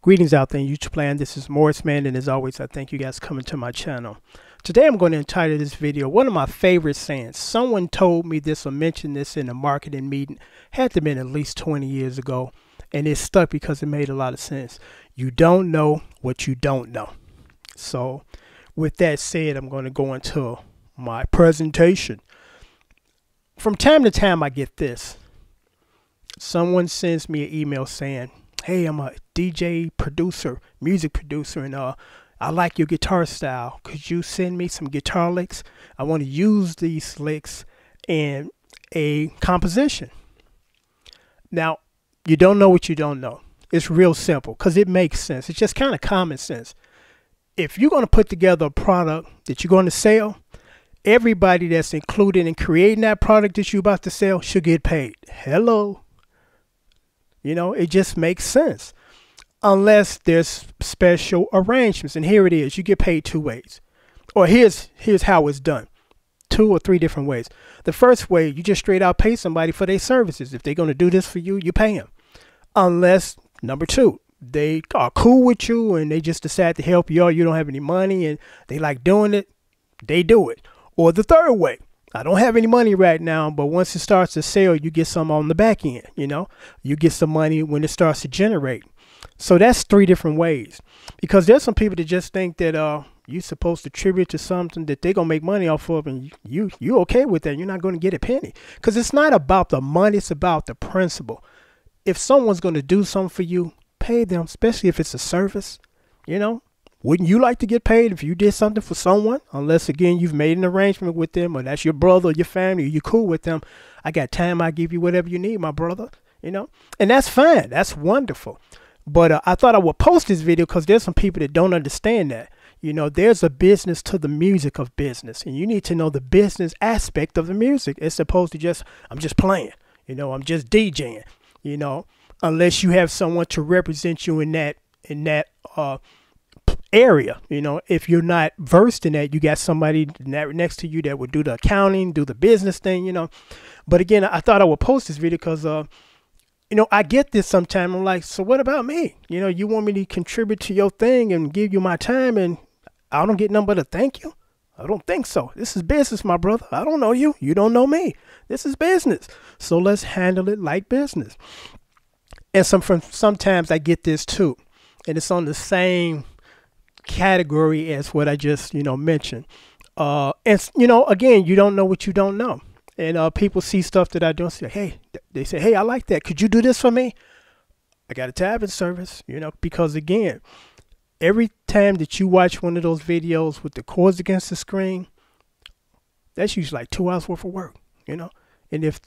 Greetings out there in YouTube land. This is Morris Man, and as always, I thank you guys coming to my channel. Today, I'm going to entitle this video one of my favorite sayings. Someone told me this or mentioned this in a marketing meeting. Had to been at least 20 years ago, and it stuck because it made a lot of sense. You don't know what you don't know. So, with that said, I'm going to go into my presentation. From time to time, I get this. Someone sends me an email saying, hey, I'm a DJ producer, music producer, and uh, I like your guitar style. Could you send me some guitar licks? I want to use these licks in a composition. Now, you don't know what you don't know. It's real simple because it makes sense. It's just kind of common sense. If you're going to put together a product that you're going to sell, everybody that's included in creating that product that you're about to sell should get paid. Hello. You know, it just makes sense. Unless there's special arrangements. And here it is. You get paid two ways. Or here's here's how it's done. Two or three different ways. The first way, you just straight out pay somebody for their services. If they're going to do this for you, you pay them. Unless number two, they are cool with you and they just decide to help you or You don't have any money and they like doing it, they do it. Or the third way, I don't have any money right now, but once it starts to sell, you get some on the back end, you know? You get some money when it starts to generate. So that's three different ways. Because there's some people that just think that uh you're supposed to tribute to something that they're gonna make money off of and you you okay with that. You're not gonna get a penny. Because it's not about the money, it's about the principle. If someone's gonna do something for you, pay them, especially if it's a service, you know, wouldn't you like to get paid if you did something for someone? Unless again you've made an arrangement with them or that's your brother or your family, or you're cool with them. I got time, I give you whatever you need, my brother. You know? And that's fine. That's wonderful. But uh, I thought I would post this video because there's some people that don't understand that. You know, there's a business to the music of business, and you need to know the business aspect of the music. as opposed to just I'm just playing. You know, I'm just DJing. You know, unless you have someone to represent you in that in that uh, area. You know, if you're not versed in that, you got somebody next to you that would do the accounting, do the business thing, you know. But again, I thought I would post this video because, uh, you know, I get this sometimes. I'm like, so what about me? You know, you want me to contribute to your thing and give you my time and I don't get nothing but a thank you? I don't think so. This is business, my brother. I don't know you. You don't know me. This is business. So let's handle it like business. And some from sometimes I get this too. And it's on the same category as what I just, you know, mentioned. Uh, and, you know, again, you don't know what you don't know. And uh, people see stuff that I don't say, hey, they say, hey, I like that. Could you do this for me? I got a tabbing service, you know, because again, every time that you watch one of those videos with the chords against the screen, that's usually like two hours worth of work, you know. And if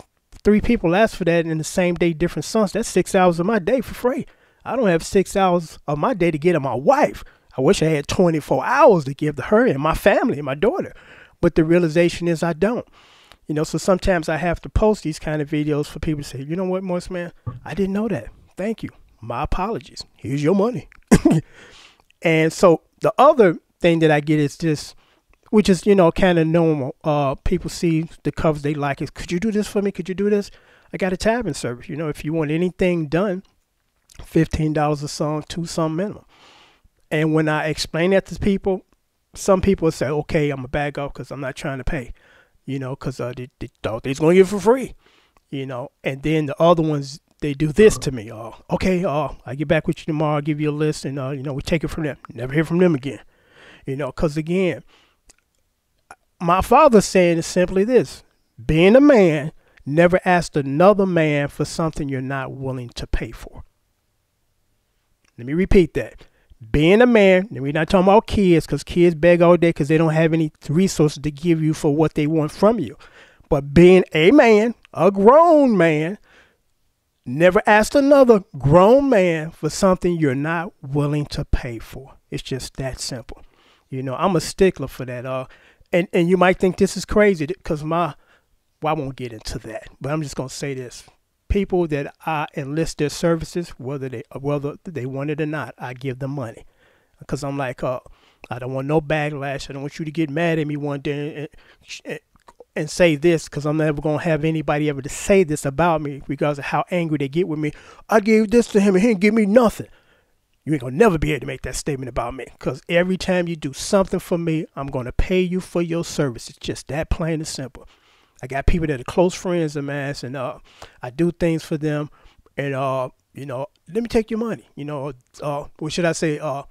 three people ask for that in the same day, different songs, that's six hours of my day for free. I don't have six hours of my day to get to my wife. I wish I had 24 hours to give to her and my family and my daughter. But the realization is I don't. You know, so sometimes I have to post these kind of videos for people to say, you know what, Morris man, I didn't know that. Thank you. My apologies. Here's your money. and so the other thing that I get is just which is, you know, kind of normal. Uh people see the covers they like is could you do this for me? Could you do this? I got a tabbing service. You know, if you want anything done, fifteen dollars a song, two song minimum. And when I explain that to people, some people say, okay, I'm a bad up because I'm not trying to pay, you know, because uh, they, they thought they was going to get it for free, you know. And then the other ones, they do this to me. Oh, okay, oh, I get back with you tomorrow. I'll give you a list and, uh, you know, we take it from them. Never hear from them again, you know, because again, my father saying is simply this being a man, never ask another man for something you're not willing to pay for. Let me repeat that being a man, and we're not talking about kids because kids beg all day because they don't have any resources to give you for what they want from you. But being a man, a grown man, never ask another grown man for something you're not willing to pay for. It's just that simple. You know, I'm a stickler for that. Uh, and, and you might think this is crazy because my, well, I won't get into that, but I'm just going to say this people that I enlist their services, whether they whether they want it or not, I give them money, because I'm like, uh, I don't want no backlash. I don't want you to get mad at me one day and, and say this, because I'm never gonna have anybody ever to say this about me, regardless of how angry they get with me. I gave this to him and he didn't give me nothing. you ain't gonna never be able to make that statement about me. Cause every time you do something for me, I'm gonna pay you for your service. It's just that plain and simple. I got people that are close friends of mine, and uh, I do things for them, and uh, you know, let me take your money. You know, uh, what should I say? Uh,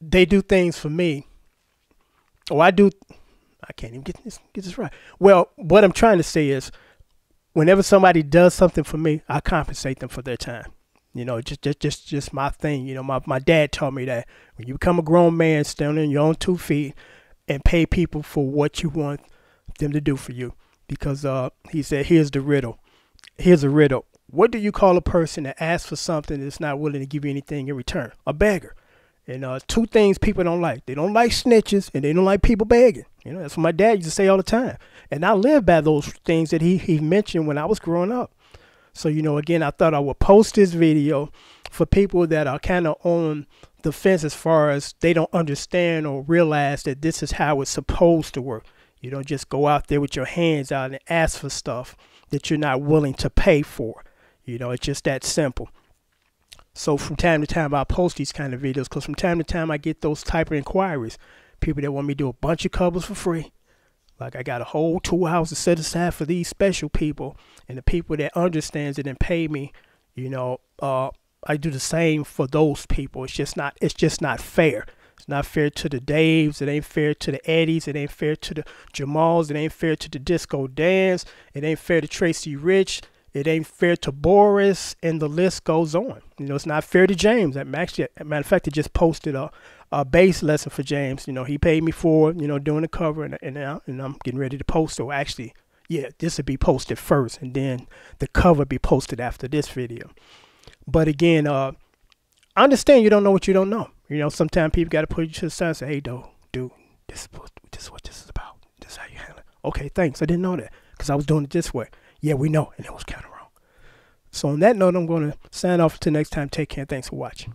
they do things for me. or I do. I can't even get this get this right. Well, what I'm trying to say is, whenever somebody does something for me, I compensate them for their time. You know, just just just just my thing. You know, my my dad taught me that when you become a grown man, stand on your own two feet, and pay people for what you want them to do for you. Because uh, he said, here's the riddle. Here's a riddle. What do you call a person that asks for something that's not willing to give you anything in return? A beggar. And uh, two things people don't like. They don't like snitches and they don't like people begging. You know, that's what my dad used to say all the time. And I live by those things that he, he mentioned when I was growing up. So, you know, again, I thought I would post this video for people that are kind of on the fence as far as they don't understand or realize that this is how it's supposed to work. You don't just go out there with your hands out and ask for stuff that you're not willing to pay for. You know, it's just that simple. So from time to time, I post these kind of videos because from time to time, I get those type of inquiries. People that want me to do a bunch of covers for free. Like I got a whole two houses set aside for these special people and the people that understands it and pay me. You know, uh, I do the same for those people. It's just not. It's just not fair. Not fair to the Daves. It ain't fair to the Eddies. It ain't fair to the Jamals. It ain't fair to the Disco Dance. It ain't fair to Tracy Rich. It ain't fair to Boris, and the list goes on. You know, it's not fair to James. That actually, matter of fact, I just posted a, a bass lesson for James. You know, he paid me for you know doing the cover, and and, now, and I'm getting ready to post. So actually, yeah, this would be posted first, and then the cover be posted after this video. But again, uh, I understand you don't know what you don't know. You know, sometimes people got to put you to the side and say, hey, dude, dude, this is, what, this is what this is about. This is how you handle it. Okay, thanks. I didn't know that because I was doing it this way. Yeah, we know. And it was kind of wrong. So on that note, I'm going to sign off until next time. Take care. Thanks for watching.